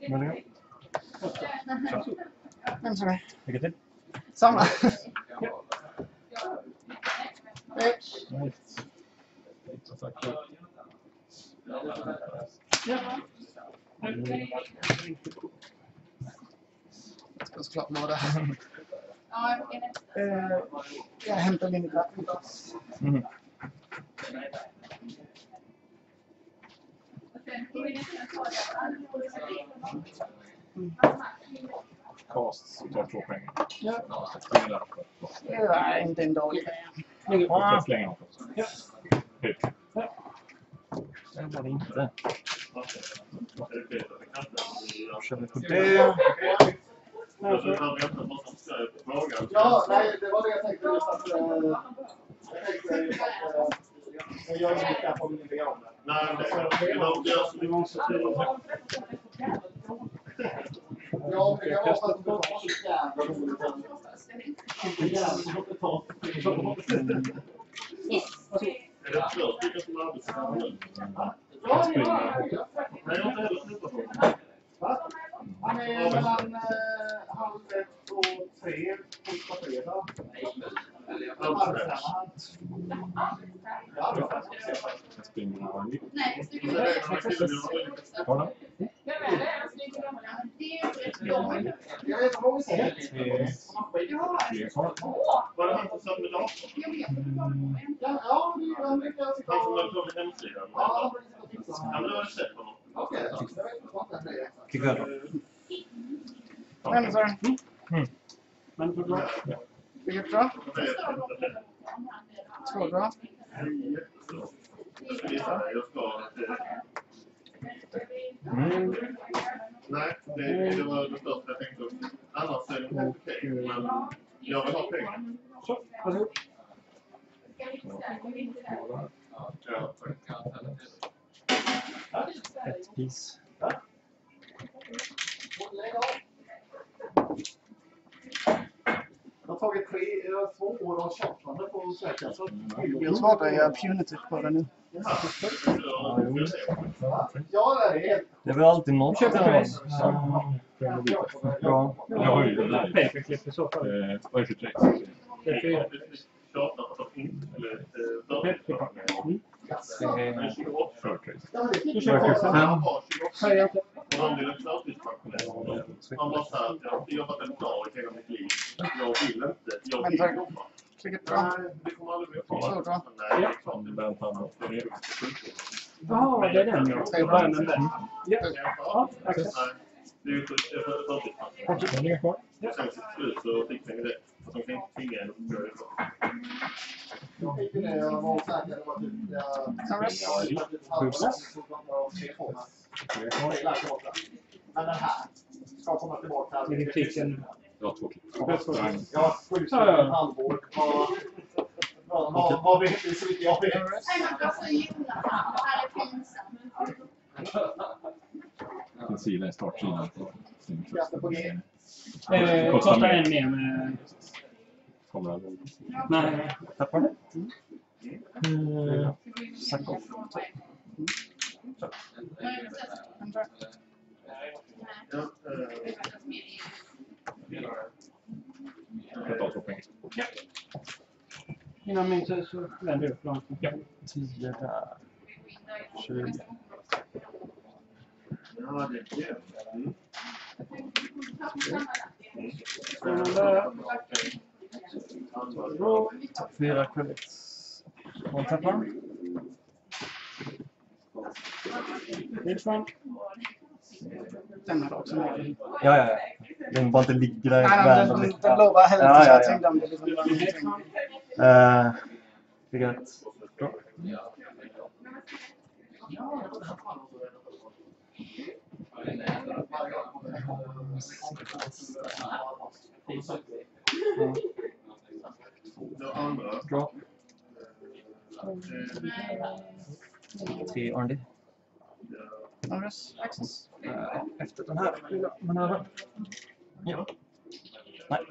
Möjligen. Vem som är? Lycka till. Samma. Nice. Som sagt. Jag ska såklart vara där. Eh, Jag hämtar min glass. Mhm. Cast tar två poäng. Ja. Spela. Det är inte en dålig grej. Och sen slänga något också. Högt. Det var det inte. Då kör vi på det. Ja, nej, det var det jag tänkte just att... eh, Jag tänkte just att... eh, Jag inte det på min begravning. Ja, men det var för att det var så jävla roligt. Inte jävla roligt att ta. Ja, ja, ja. Va? Han är mellan eh, halv ett och tre på fredag. Han det han som satt med det är han lyckas sitta Han på? Ja, han men du har sett honom. Okej, vad det Men så, Men på bra. vilket bra? Två bra. Jag. Mm. Nej, det, det var det första jag tänkte. Annars är det okej, men jag vill ha pengar. Så, varsågod. Ja, tack. Ett av. Jag har tagit tre, två år av tjatande på är svårt att göra punitive på det nu. Ja, det är helt... Det är väl alltid något. Köp ett race. Bra. Jag har ju det där. Paperclip i så fall. Eh, Vad är det för race? Det är fyra. Tjatar på att de inte... Eller... Paperclip. Det är 28. short race. Ja, det Du fick köper jag. fem. Han var 28. Säg inte. Och han blev förtidspensionerad. Han bara sa att jag har jobbat en dag i hela mitt liv. Jag vill inte. Jag vill jobba. Vilket bra. Det kommer aldrig bli kvar. bra. Nej, det. Det Det är har. sjukvården. Jaha, det är den ja. Ja. Ja, tack. Det är ju eh, förtidspension. Den ligger kvar. Och sen till slut så fick de det. För de kan inte tvinga en att ifrån. Jag fick ju det. Jag var osäker. Det var typ... Men den här ska komma tillbaka. Jag har två klick. Jag har sjukskriven ett halvår. Vad- vet vi så mycket jag vet? En sida är startsidan. Kastar på G. Eh, kostar en mer med... Kommer. Nej. Tappar det. Sack off. Ja, eh, Jag tar två poäng. Innan min tur så vänder jag upp planen. Ja. Tio där. Tjugo. ja, det är det. Mm. Fyra credits. Hon tappar. Wilson. Den har du också med. Ja, ja, ja. Den bara inte ligger där i Nej, den, världen. den, bara hälften Ja, ja, ja. Tänkte om det liksom var någonting. Eh, Fick jag ett bra. Det andra. Bra. eh, Tre R&D. Norris, Access. Eh, Efter den här lilla manövern. Ja. Nej.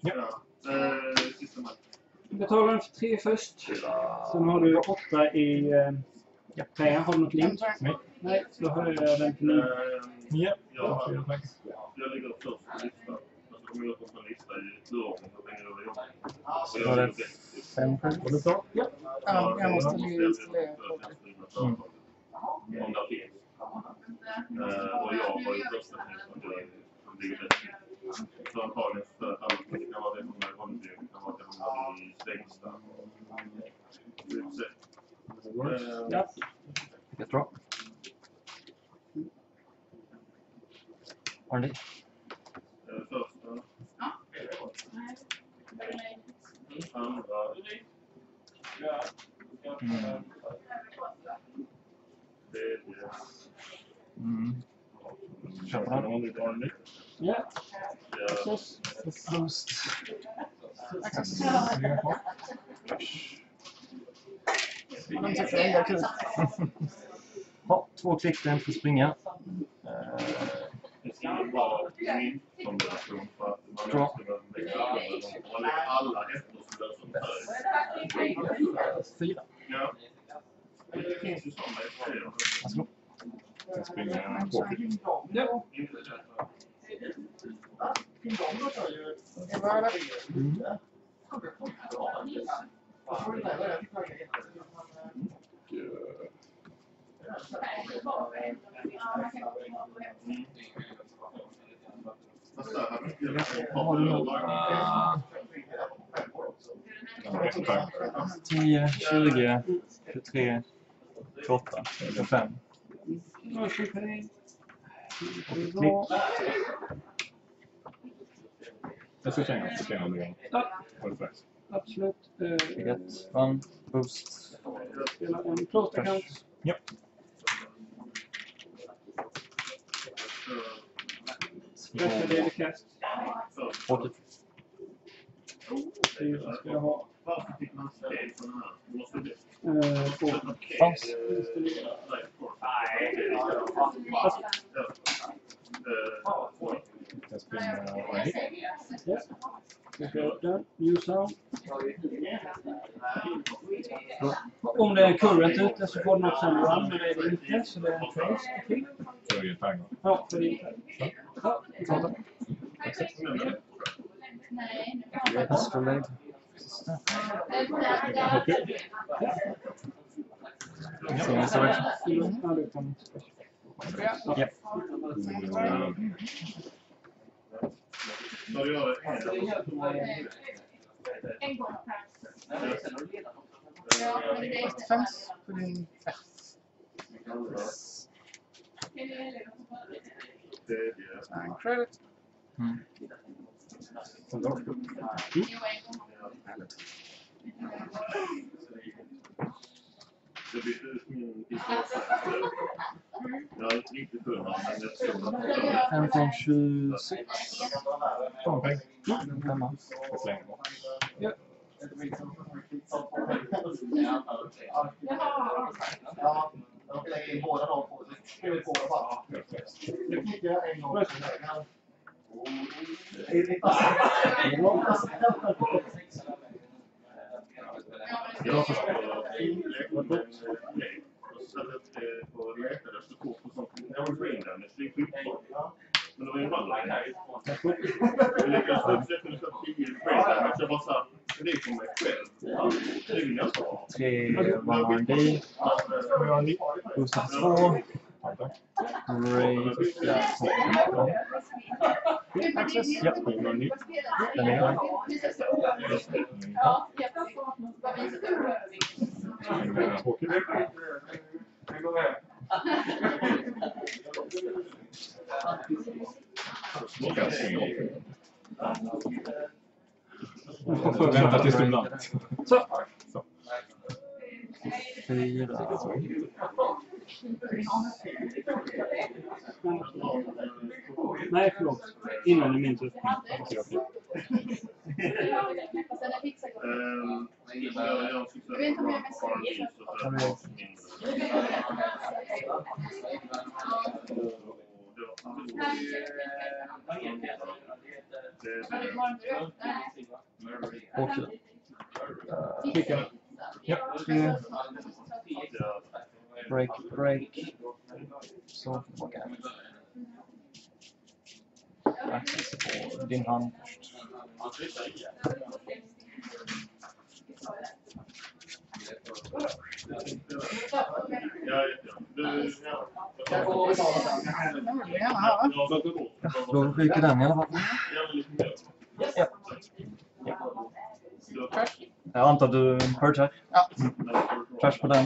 Ja. Eh, Sista match. Du betalar en för tre först. Sen har du åtta i eh, Trean, har du något lim? Nej. Nej, då höjer jag den till nio. Eh, Ja. Ja. Poäng. Jag ligger först på listan. Alltså, kommer jag upp på en lista i turordning. Hur länge jag. Så det jag fem sju? Var du klar? Ja, jag måste installera Mm. Om det finns. Eh, Och jag har ju röstat som det som ligger bäst till. Så antagligen för att annars det kan vara det som är Ronneby, det kan vara det som är i Svängsta. Vi får se. Eh, Ja. Vilket bra. Har ni? eh, Första, andra, Mm. tredje. Mm. Känns det vanligt vanligt? Ja, fjärde. precis. Boost. De tycker det är kul. Ja, två klick, inte för springa. Eh, Det skulle vara min kombination för att man har du då? 10, 20, 23, 28, 25. 25. Jag ska känna att jag blir Ja, absolut. Eh, ett, run, boost. Spela en klosterkant. Ja. Bästa dedikast. Åker. Fyra ska jag ha. Den. Eh, två. Paus. Installera. Nej, That's been uh, springer en hit. New sound. Om det är current ute så får den också en run, men det är det inte. Så det är en trace. Okej. Följer. Ja, för det är. Ja, vi tar den. Extra leg. Okej. Så nästa version. Ja, det man inte. Ja. Mm. Ska du göra en? En gång per. Fans på din fest. Tredje. Sign credit. Mm. Det bytte ut min pistol. Jag är inte riktigt hundra, men jag tror att det är 15, 26. Ta en peng. Femma. Jag slänger bort. Ja, de lägger in båda de på. Så skriver båda bara. Jag fräs. Nu klickar jag en gång. Jag har inlägg och lek. Och så satt jag och letade efter kort och sånt. Jag var green där med flygskjutbart. Men det var ju en run. Jag lyckades jag Ja. Access. Ja. Den är. Ja, två klick. Jag springer. Vänta tills du landat. Så. Så. Fyra. Nej, förlåt. Innan är min tur. Okej. Ehm, vi gärna ha. Ja, vad går Ja, då ryker den i alla fall. Ja. Ja. Jag antar att du purchar. Ja. Trash på den.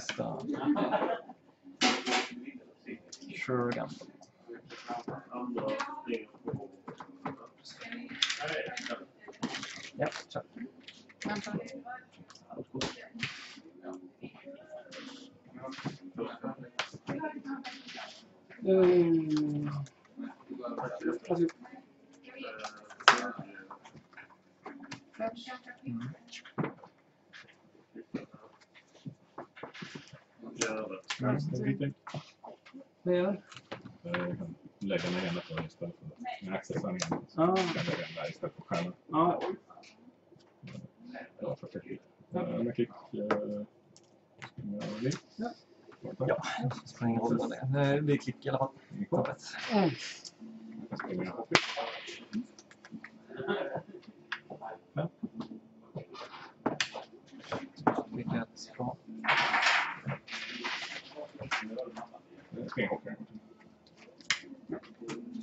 Sista. Shurigan. Andra steg på- Nej, ja. Ja, kör. Vänta. Mm. Mm. Jävlar. Lite. Det är Eh, jag kan lägga den ena på istället för med accessan igen. Så Ja. kan jag lägga den där istället för skärmen. Ja, Det var perfekt. Eh, Med klick. eh, med link. Ja. Ja, springer roll det. Eh, Det är klick i alla fall. Toppet. Mm. Klick. Bra. Eh, och klick.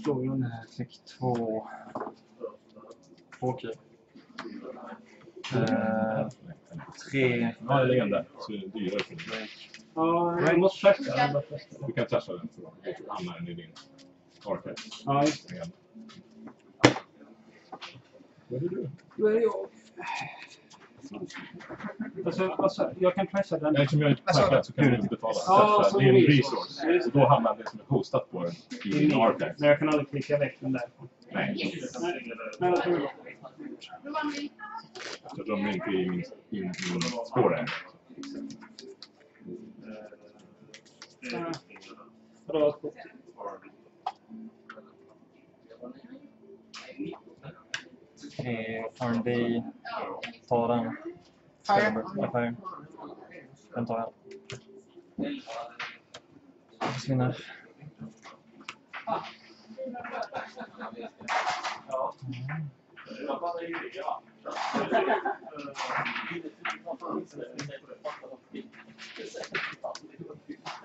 Slår den. Eh, Klick två. Två klick. Eh, tre. Ja, jag lägger den där. Så är det dyrare för dig. Ja, jag måste flasha. Du kan trasha den så hamnar den i din archive. Ja, just är du? Då är jag... Alltså, alltså, jag kan pressa den. Nej, som jag trashar du? så kan du inte betala. Ja, Trasha, det är en resource. Och då hamnar det som är hostat på den i din archive. Men jag kan aldrig klicka väck den där. Nej, Nej, jag tror det. så de är inte i min, i min spår än. Bra skott. Tre. R&D. Ta den. Fire. Den tar jag. Försvinner.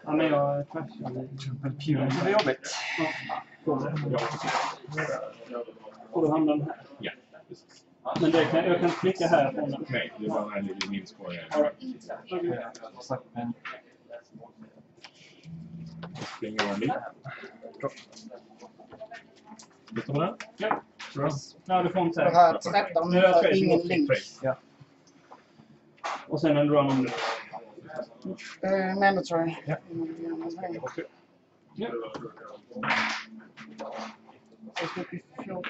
Ja, men jag trashar. Triple Pune. Det är jobbigt. Och då hamnar den här. Ja, precis. Men det kan, jag kan klicka här. Nej, det var när i min spår. än. Sacken. Springer man dit. Lyssna på den. Ja. Ja, du får inte Det säga. här 13 Nu är jag har ingen link. Trace. Och sen en run om det. Uh, mandatory. Ja. Okej. Ja. Jag ska upp i 14.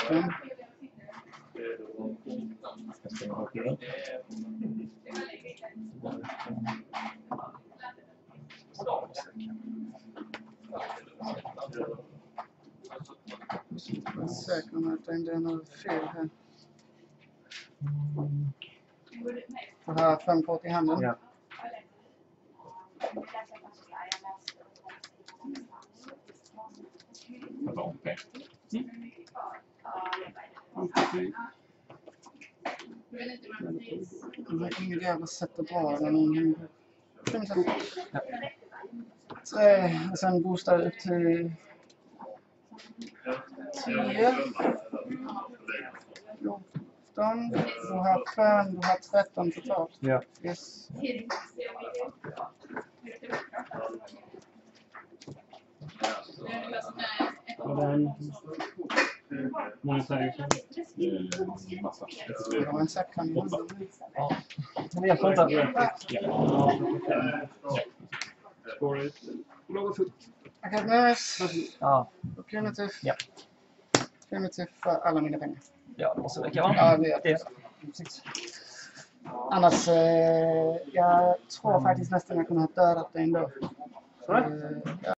Säker på att det inte är något fel här. Får ha fem kort i handen. Ja. Jag pengar. Det var inget jävla sätt att dra den. Fem. Tre. Och sen boostar upp till 10. 14. Du har 5. Du har 13 totalt. Ja. Yes. Och den... Är en massa. En. Ja. Men det hjälper inte. Något fullt. Ja. Primitive. Ja. Primitive för alla mina pengar. Ja, det måste räcka va? Ja, det är det. Annars, eh, jag tror faktiskt nästan jag kunde ha dödat dig ändå. Eh, ja.